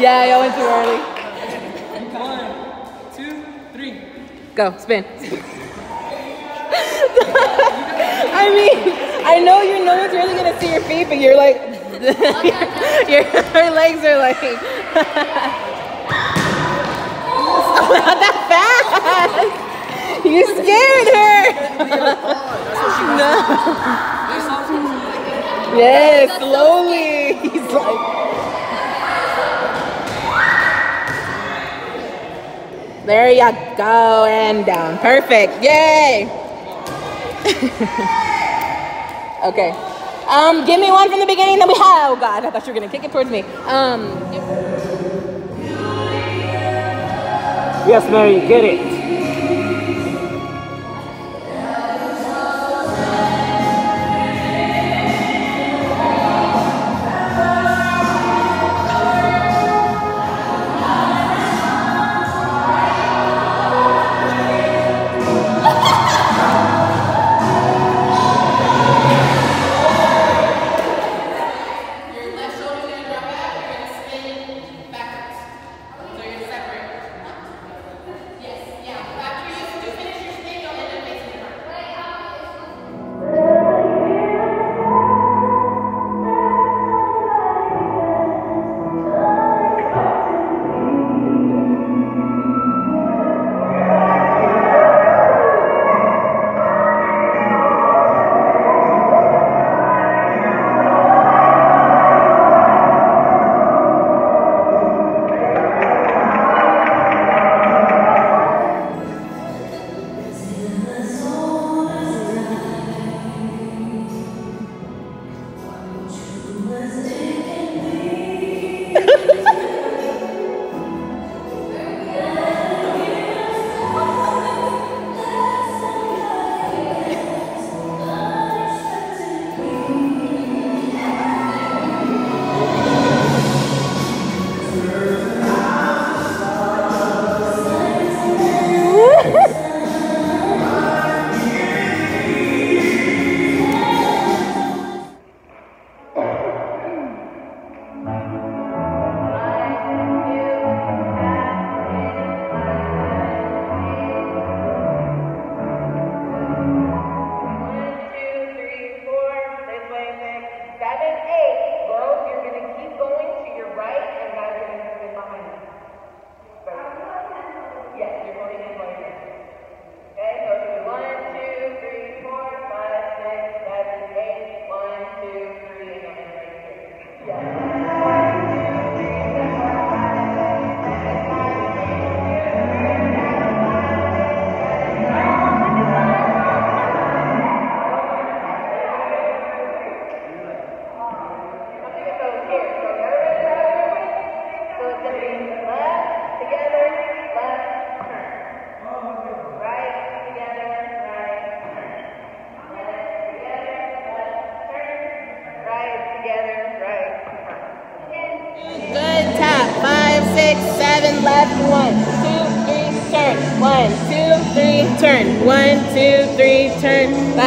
Yeah, I went too early. One, two, three. Go, spin. I mean, I know you know it's really gonna see your feet, but you're like, your, your legs are like, not that fast. You scared her. no. Yes, slowly. He's like. There you go, and down. Perfect. Yay. okay. Um, give me one from the beginning, then we have. Oh God, I thought you were gonna kick it towards me. Um, Yes, Mary, get it.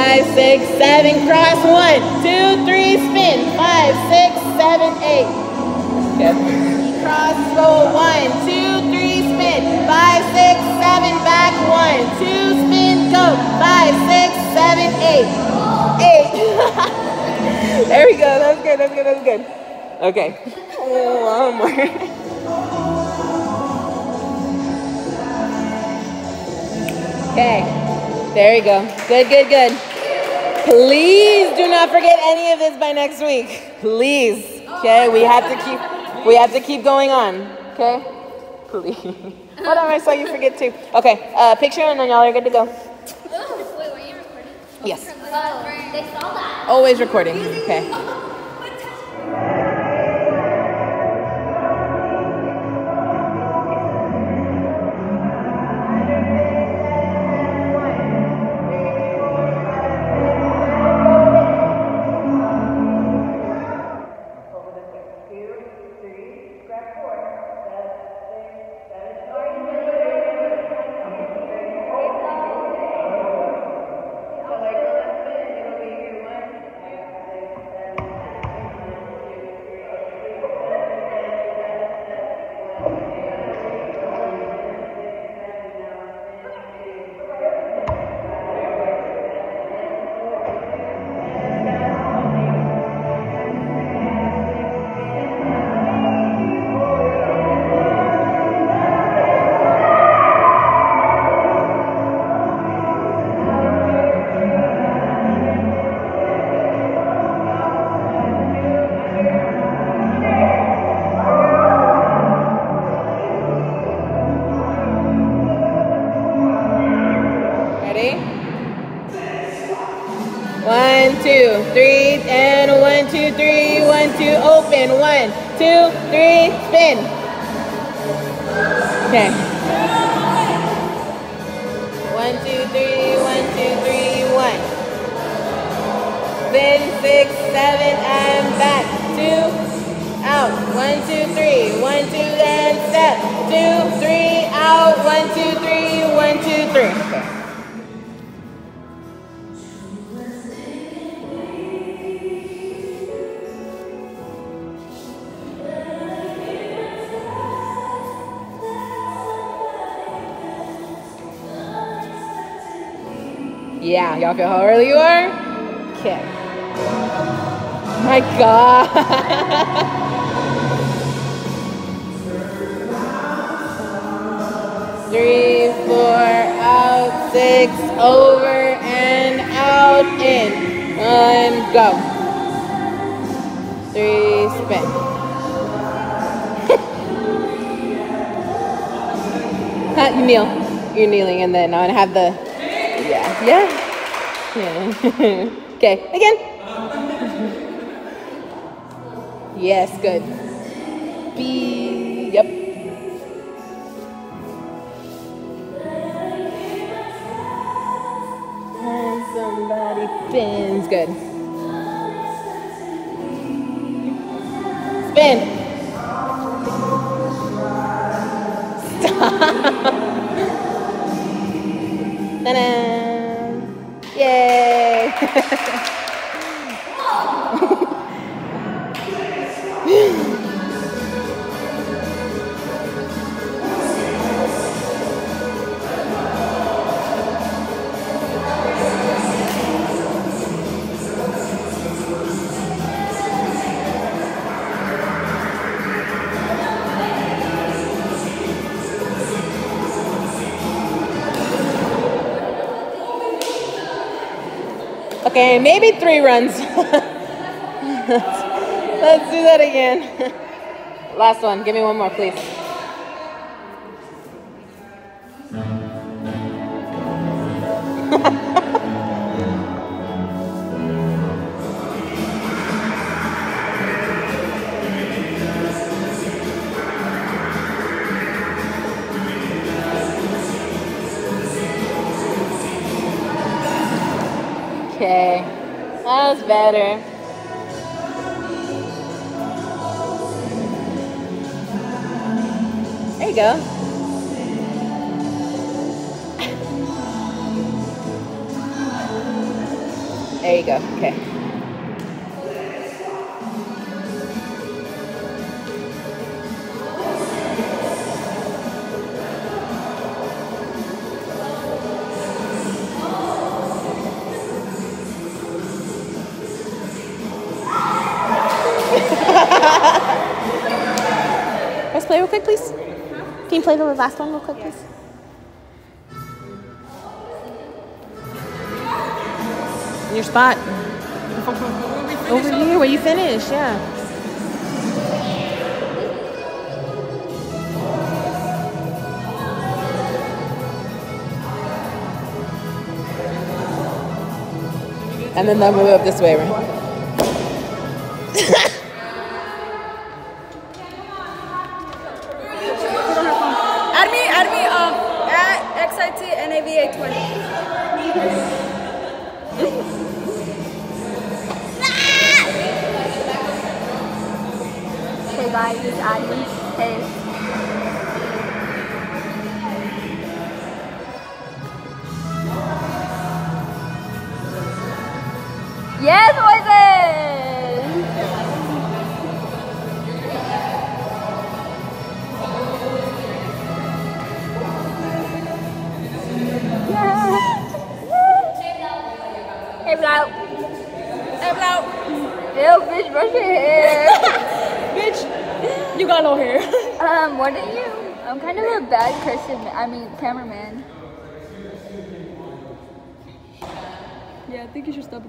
Five, six, seven, cross. One, two, three, spin. Five, six, seven, eight. Good. Cross, go. One, two, three, spin. Five, six, seven, back. One, two, spin, go. Five, six, seven, eight. Eight. there we go. That was good. That was good. That was good. Okay. One more. Okay. There you go. Good, good, good. Please do not forget any of this by next week. Please. Okay, we have to keep we have to keep going on. Okay? Please. Whatever, I saw you forget too. Okay, uh, picture and then y'all are good to go. Wait, were you recording? Yes. Oh, they saw that. Always recording. Okay. Three, Yeah, y'all feel how early you are? Okay. My God. Three, four, out, six, over and out, in. One, go. Three, spin. You kneel. You're kneeling, and then I'm gonna have the yeah, yeah, okay, again. yes, good. B, yep. And somebody spins, good. Spin. Ta-da! Gracias. Okay, maybe three runs. Let's do that again. Last one. Give me one more, please. You go. There you go. Okay. Play the last one real quick, please? Your spot. Over here where you finish, yeah. And then they'll move up this way, right?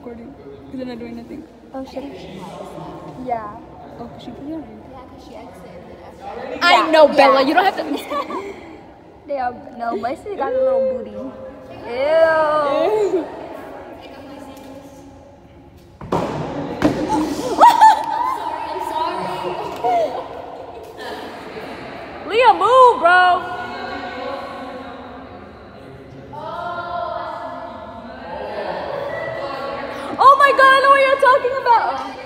recording because I'm not doing nothing. Oh, should I? Yeah. Oh, she put it on. Yeah, because she exited. I know, Bella. Yeah. You don't have to. they are, no, Lacey got a little booty. Ew. Leah, move, bro. My god, I know what you're talking about.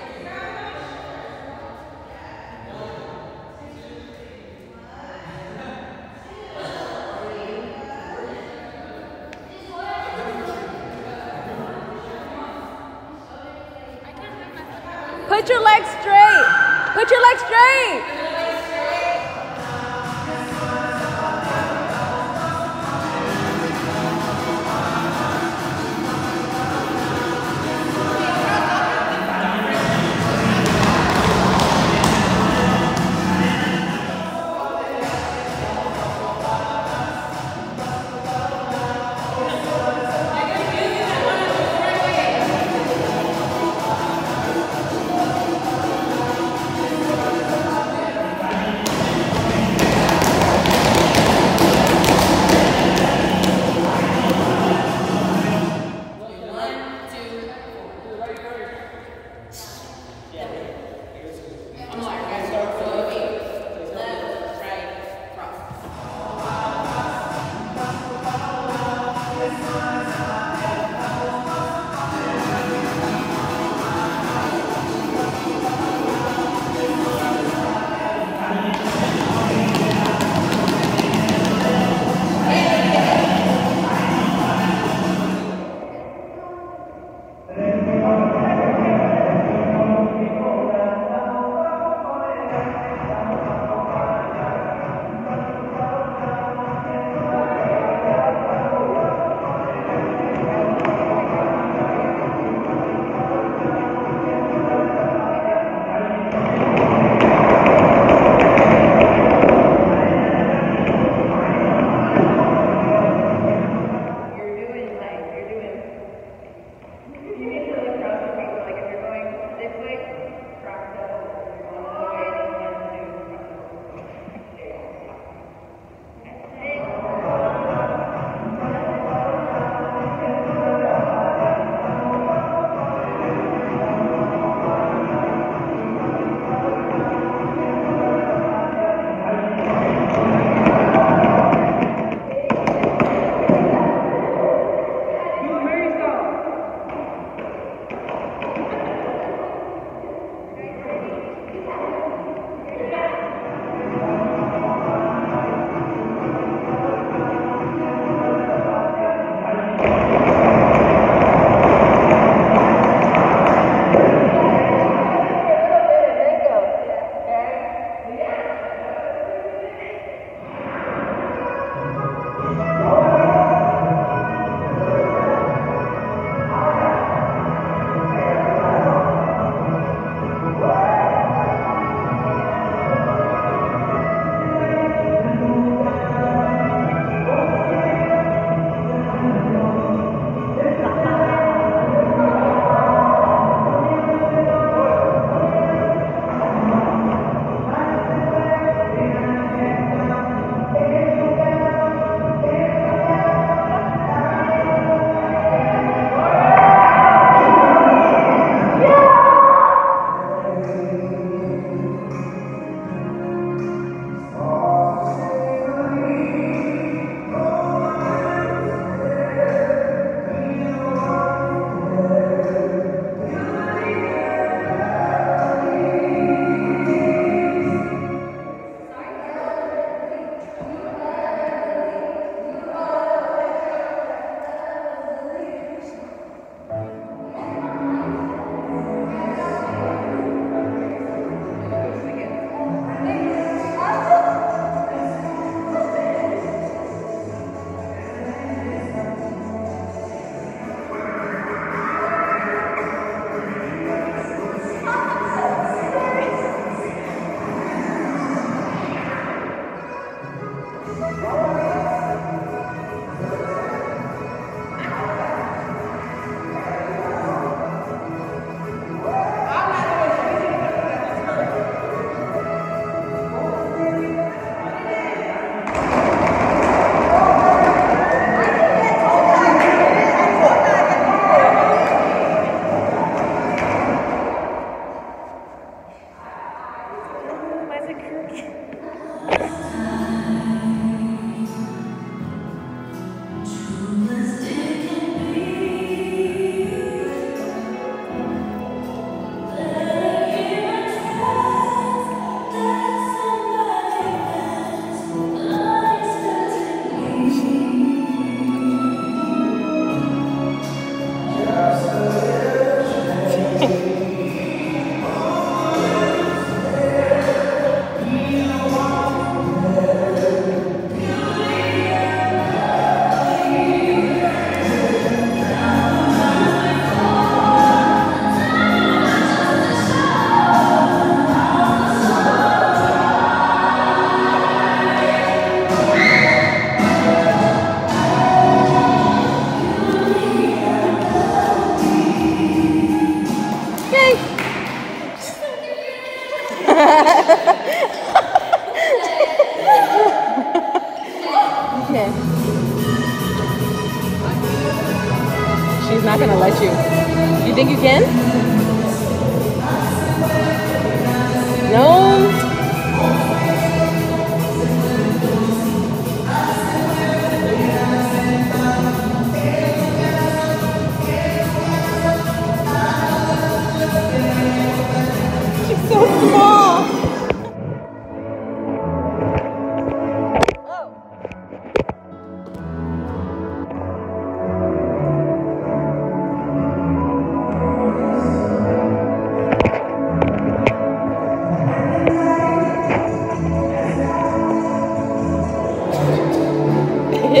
I'm like, I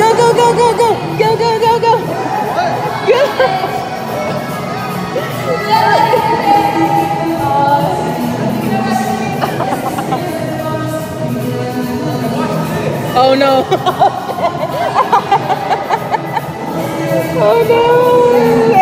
Go, go, go, go, go. Go, go, go, go. Go. oh no. oh no.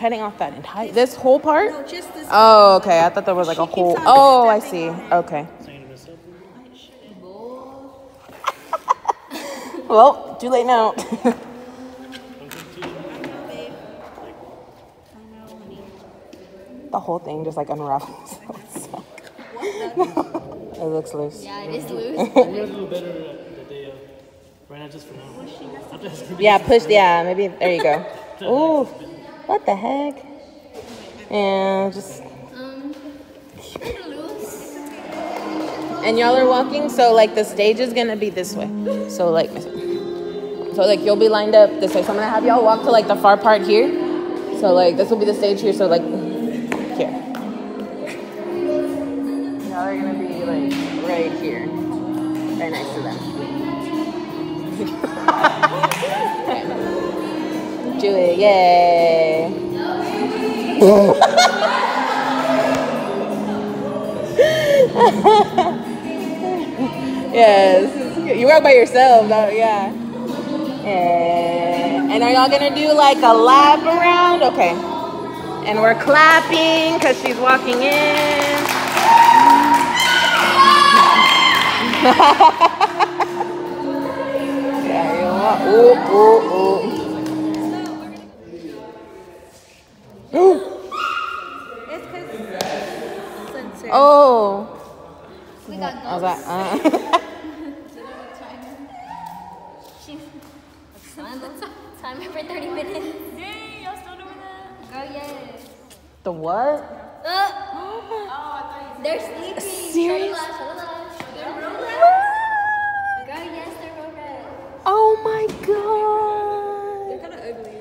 Cutting off that entire this whole part? No, just this. Oh, okay. I thought there was like a She keeps whole. Oh, I see. Okay. well, too late now. the whole thing just like unravels. it looks loose. Yeah, it is loose. I'm gonna do better uh, the day of. Right now, just for now. After this, give me Yeah, push. Yeah, maybe there you go. Ooh, what the heck? Yeah, just. And y'all are walking, so like the stage is gonna be this way. So like, so like you'll be lined up this way. So I'm gonna have y'all walk to like the far part here. So like this will be the stage here. So like here. Y'all are gonna be like right here, right next to them. Do it, yay! yes, you work by yourself, though, yeah. And, are y'all gonna do like a lap around? Okay. And we're clapping because she's walking in. yeah, you want, ooh, ooh, ooh. It's because sunset. Oh. We got I was like, uh. Time for 30 minutes. Yay, y'all still doing that? Girl, yes. the what? Uh, they're sleeping. Serious? Shut up, shut up. They're real rats. Girl, yes, they're real. Oh my god. They're kind of ugly.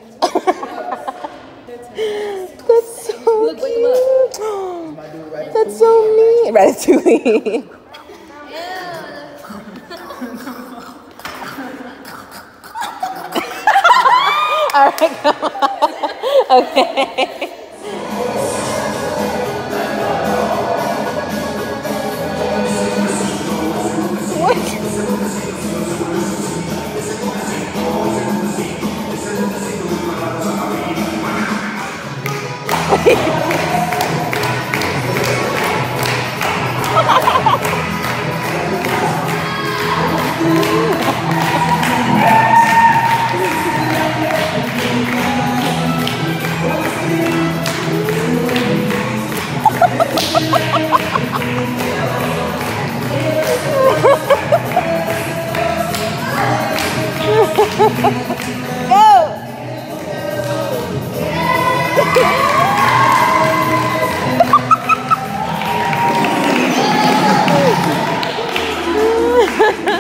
That's so mean. Ratatouille. All right, come on. Okay. Go.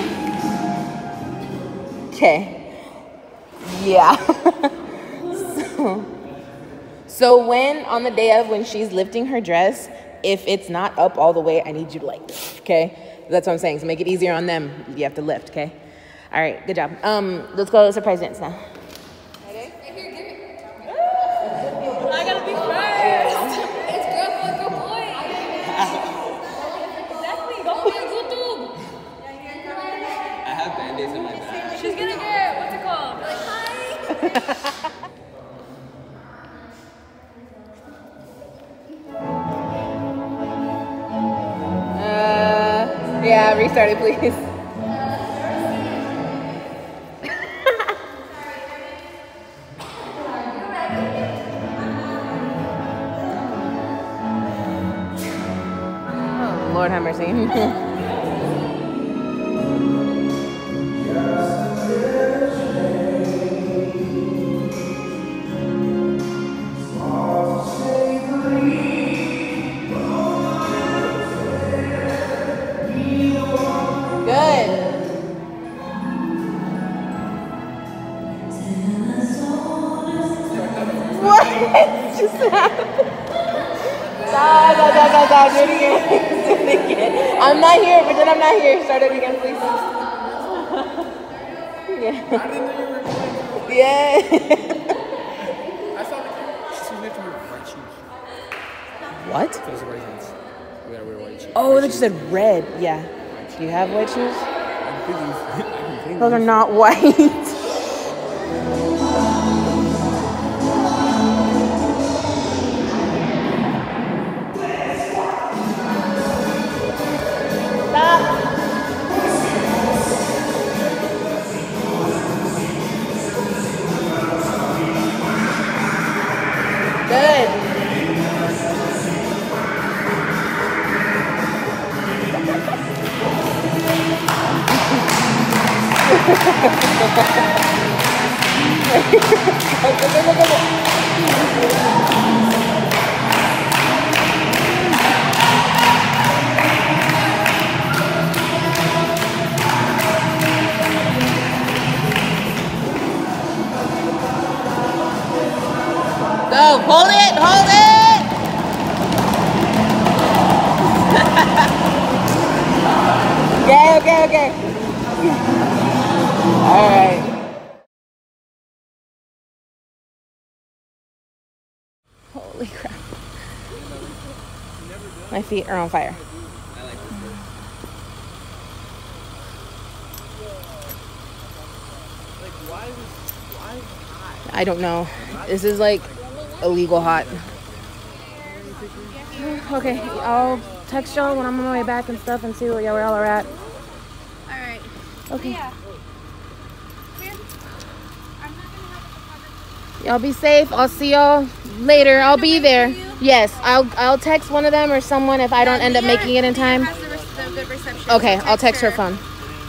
Okay. Yeah. so, so when on the day of when she's lifting her dress, if it's not up all the way, I need you to like, okay? That's what I'm saying. So make it easier on them. You have to lift, okay? All right, good job. Um, let's go surprise dance now. I gotta be first. It's girl boy, girl. Exactly. Go on YouTube. I have band-aids in my bag. She's gonna get what's it called? Like, hi. Uh, yeah, restart it, please. Oh, here. Start it again, please. yeah. Yeah. I saw the She's lifting her white shoes. What? Those white ones. We gotta wear white shoes. Oh, they just said red. Yeah. Do you have white shoes? I can clean these. I can clean Those are not white. feet are on fire. I don't know. This is like illegal hot. Okay, I'll text y'all when I'm on my way back and stuff and see where y'all are at. Alright. Okay. Yeah. Here. I'm not gonna have a photographer. Y'all be safe. I'll see y'all later. I'll be there. Yes, I'll I'll text one of them or someone if I don't end up making it in Leah time. has the, re- the good reception, Okay, so I'll text her phone.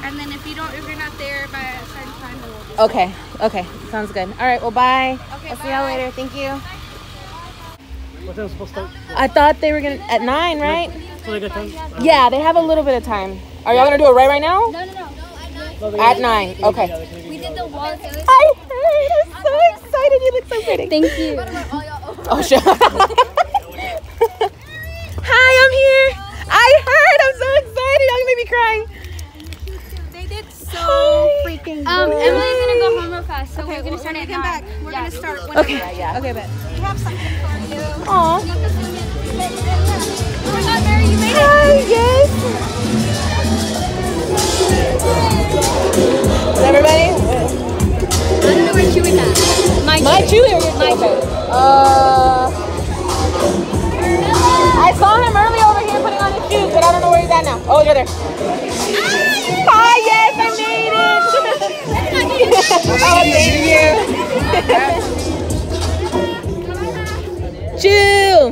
And then if you don't, if you're not there by a certain time, then we'll just. Okay, okay, sounds good. All right, well, bye. Okay, I'll see y'all later. Thank you. What time supposed to start? I thought they were gonna at nine, right? So they got time? Yeah, they have a little bit of time. Are y'all gonna do it right right now? No, no, no. no I'm No, they At nine. Okay. yeah, they gotta- We did the wall. I heard. I'm so excited. You look so pretty. Thank you. What about all y'all? Oh, sure. Hi, I'm here. me cry. They did so Hi. freaking Um, good. Emily's gonna go home real fast, so Okay, we're gonna we'll- start when we come back. We're Yeah. gonna start when Okay. yeah. Okay, bet. We have something for you. Aw. Oh my god, Mary, you made it! Hi, yes. Is everybody? I don't know where Chewy's at. My, My Chewy My okay. Uh, Oh, where he's at now. Oh, you're there. Hi, yes, I made it. oh, thank you. Chew.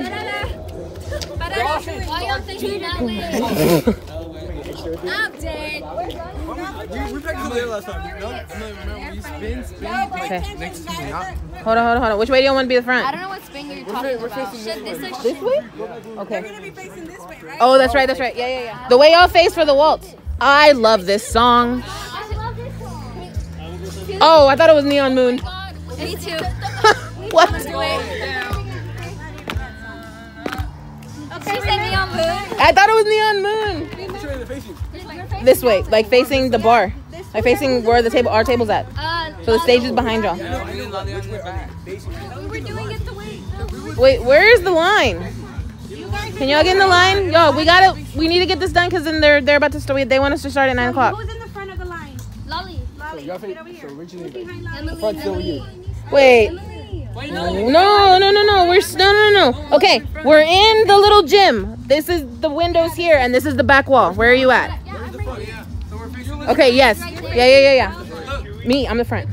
Why y'all thinking that way? I'm dead. We, we practiced there last time. No, no, remember we spin, spin, Okay. like next to me. Hold on, hold on, hold on. Which way do you want to be the front? I don't know what spin you're talking about. Shit, this is This way? Okay. We're gonna be facing this way, right? Oh, that's right, that's right. Yeah, yeah, yeah. The way y'all face for the waltz. I love this song. I love this song. Oh, I thought it was Neon Moon. Me too. what? She said neon moon. I thought it was Neon Moon. Which way are they facing? This way, like facing the bar, like facing where the table, our table's at. Uh, So the stage is behind y'all. And then on the on the back. Facing. We were doing it the way. Wait, where is the line? Can y'all get in the line? Yo, we gotta, we need to get this done because then they're they're about to start. They want us to start at nine o'clock. Who's in the front of the line? Lolly. Lolly, Y'all get over here. so originally, Behind Lolly. Emily. Front's over here. Wait. Emily. No, no, no, no. We're no, no, no. Okay, we're in the little gym. This is the windows here, and this is the back wall. Where are you at? Where's the? Yeah. So we're facing Okay, yes. Yeah, yeah, yeah, yeah. Me, I'm the front.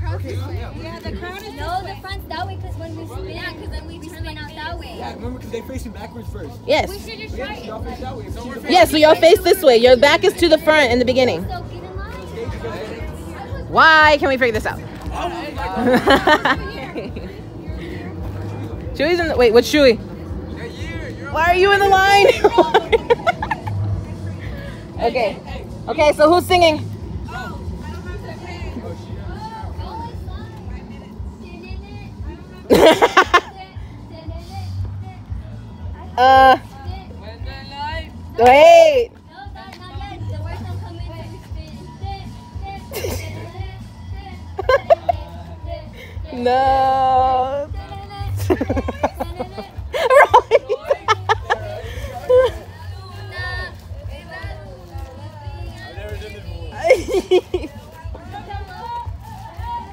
They facing backwards first. We Yes. should just try it. Y'all face that way. So we're Yeah, so y'all face this way. Your back is to the front in the beginning. So get in line. Why can we figure this out? Chewy's in the wait. What's Chewy? Why are you in the line? okay. Okay. So who's singing? Uh. Wait. No.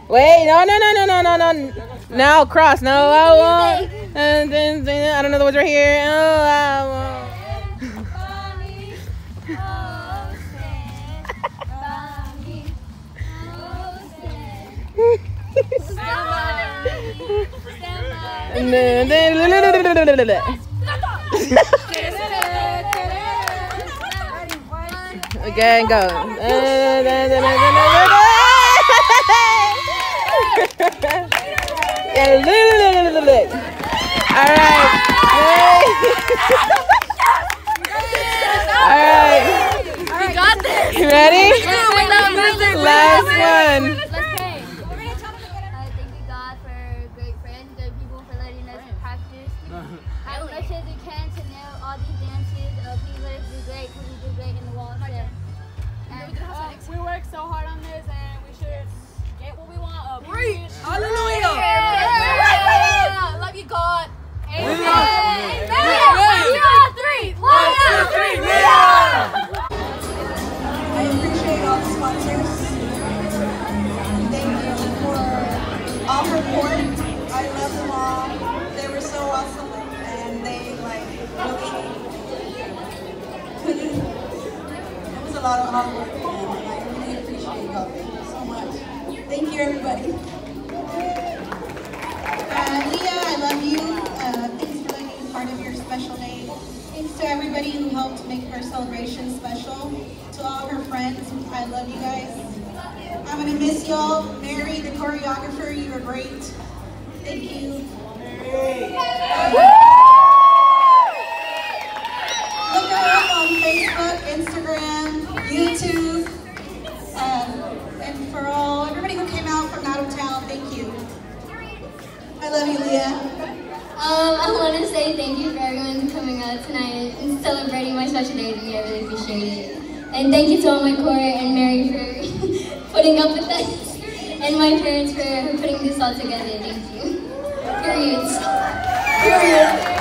Wait, no, no, no, no, no, no, no. Now cross. No, I won't. And then I don't know the words right here. Oh, I won't. Again, go. All right. All right. We got this. You ready? Last one. And thank you to all my choir and Mary for putting up with us. And my parents for putting this all together. Thank you. Periods. Period.